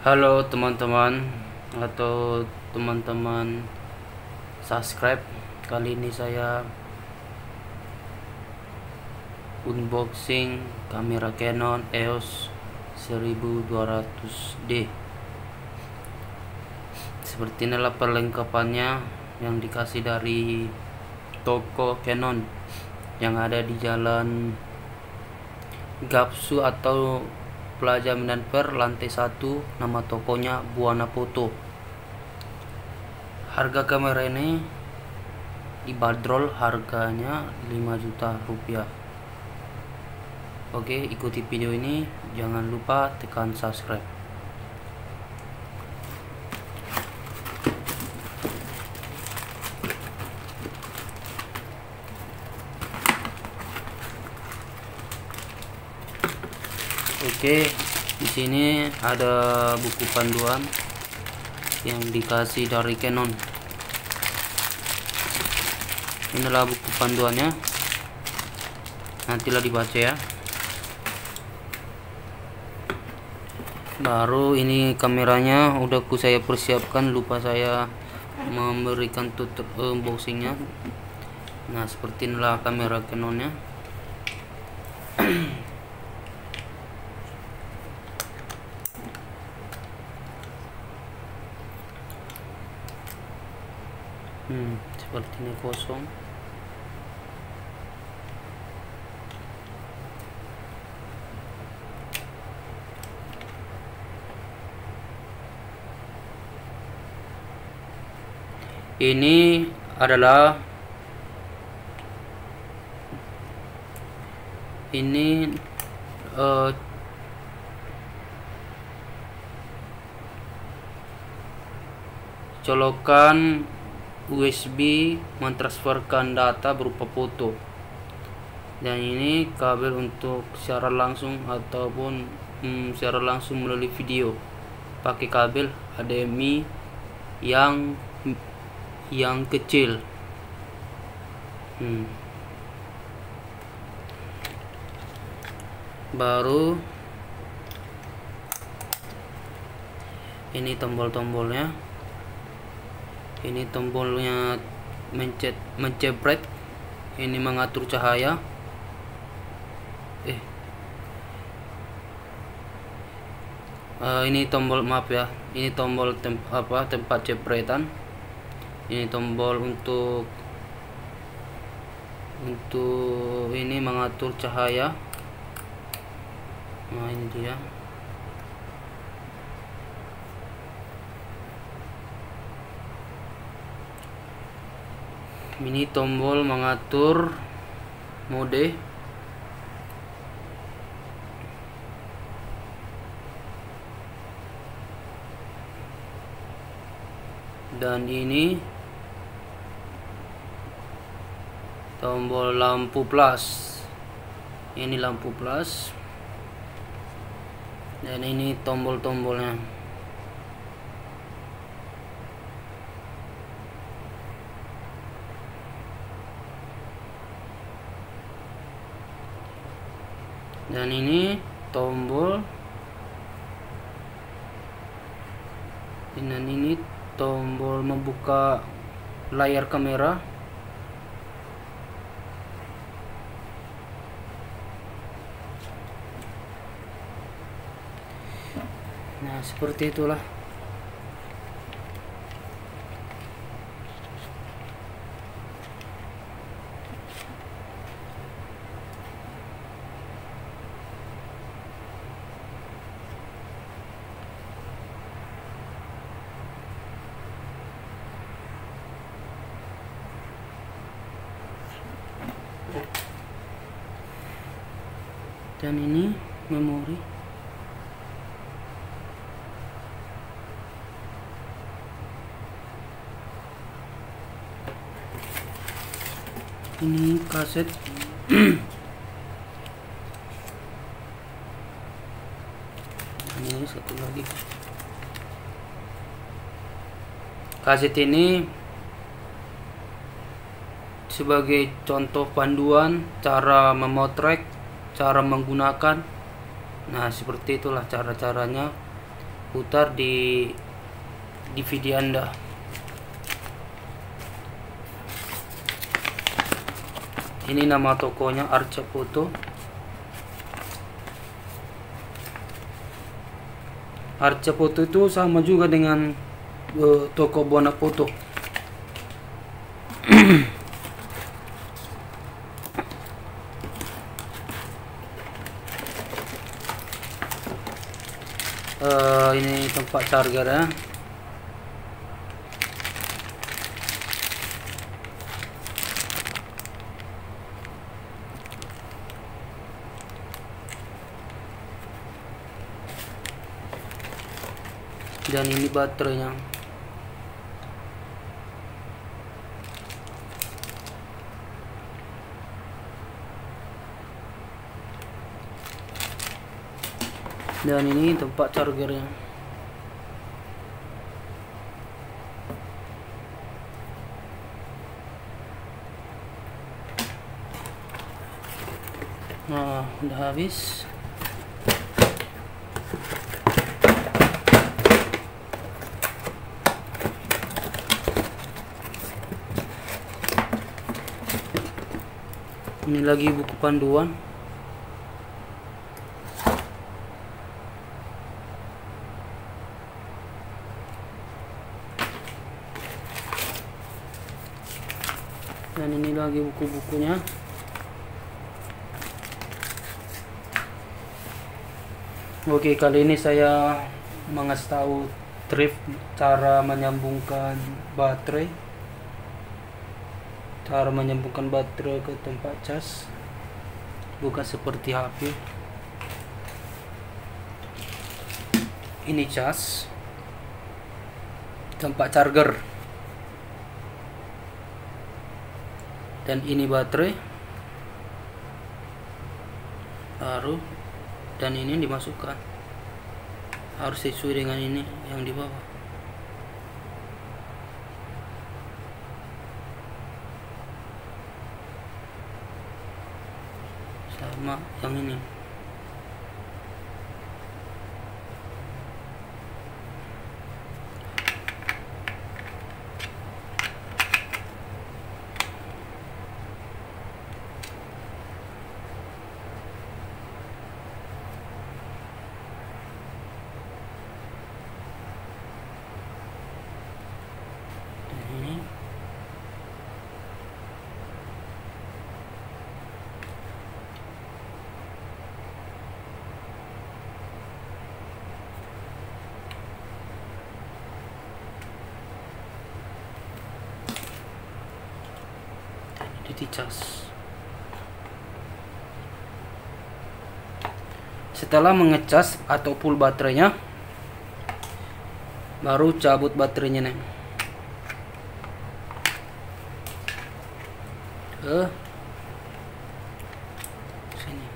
Halo teman-teman atau teman-teman subscribe. Kali ini saya unboxing kamera Canon EOS 1200D seperti inilah perlengkapannya yang dikasih dari toko Canon yang ada di jalan Gapsu atau Plaza Per lantai 1 nama tokonya Buana Foto. Harga kamera ini dibanderol harganya 5 juta rupiah. Oke ikuti video ini. Jangan lupa tekan subscribe Oke, di sini ada buku panduan yang dikasih dari Canon. Inilah buku panduannya. Nantilah dibaca ya. Baru ini kameranya udah ku saya persiapkan, lupa saya memberikan tutup unboxingnya. Nah, seperti inilah kamera Canonnya. hmm, seperti ini kosong. Ini adalah ini uh, colokan USB mentransferkan data berupa foto. Dan ini kabel untuk secara langsung ataupun hmm, secara langsung melalui video. Pakai kabel HDMI yang yang kecil. Hmm. baru ini tombol-tombolnya ini tombolnya mencet mencepret ini mengatur cahaya. Eh. Uh, ini tombol maaf ya. Ini tombol tem apa tempat cepretan ini tombol untuk untuk ini mengatur cahaya. Nah ini dia ini tombol mengatur mode. Dan ini tombol lampu plus. Ini lampu plus. Dan ini tombol-tombolnya dan ini tombol. Dan ini tombol membuka layar kamera. Nah seperti itulah dan ini memori. Ini kaset. Ini satu lagi. Kaset ini sebagai contoh panduan cara memotret cara menggunakan nah seperti itulah cara-caranya putar di DVD Anda. Ini nama tokonya Arca Foto. Arca Foto itu sama juga dengan uh, toko Buana Foto. Uh, ini tempat charger ya. Dan ini baterainya dan ini tempat chargernya. Nah udah habis. Ini lagi buku panduan dan ini lagi buku-bukunya. Oke kali ini saya mengasih tahu trip cara menyambungkan baterai. Cara menyambungkan baterai ke tempat cas. Bukan seperti HP ini cas. Tempat charger dan ini baterai. Baru dan ini dimasukkan. Harus sesuai dengan ini yang di bawah. Sama yang ini ini ini dicas setelah mengecas atau full baterainya baru cabut baterainya nih ke sini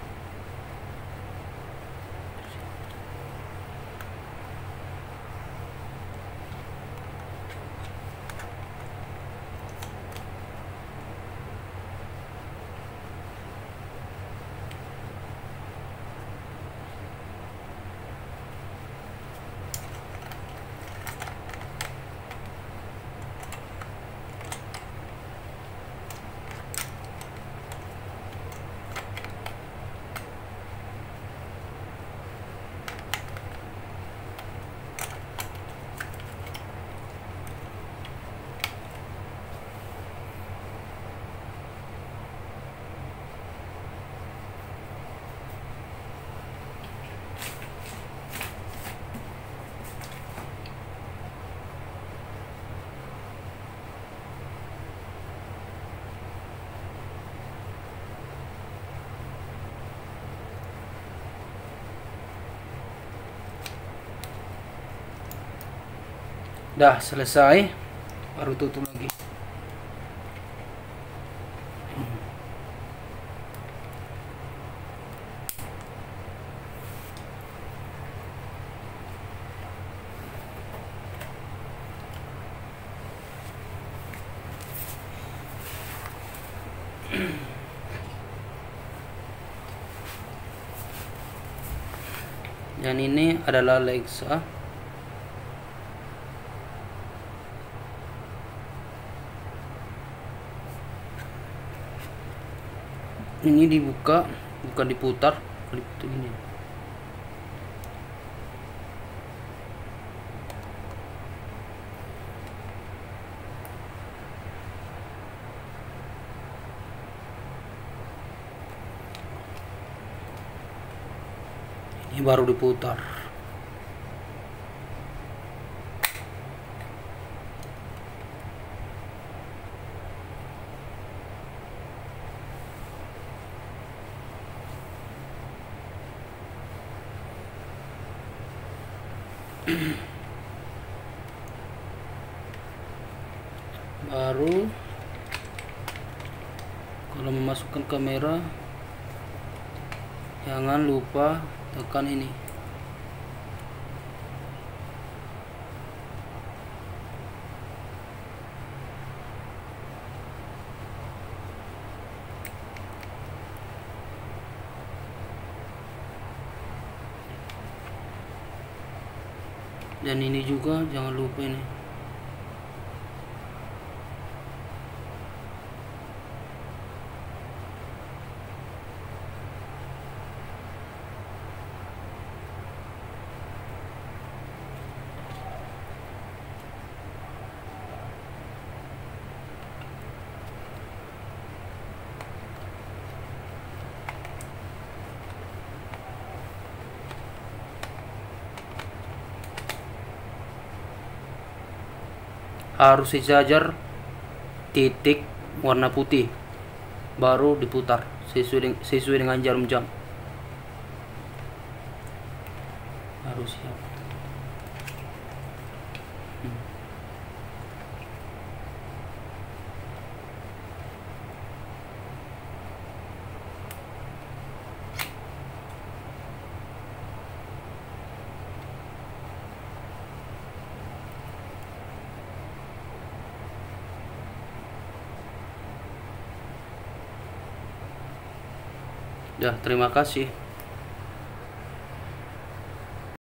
Dah selesai baru tutup lagi. Dan ini adalah Alexa ini dibuka bukan diputar ini. Ini baru diputar baru kalau memasukkan kamera jangan lupa tekan ini dan ini juga jangan lupa ini harus sejajar titik warna putih baru diputar sesuai dengan, jarum jam harus siap hmm. Ya, terima kasih.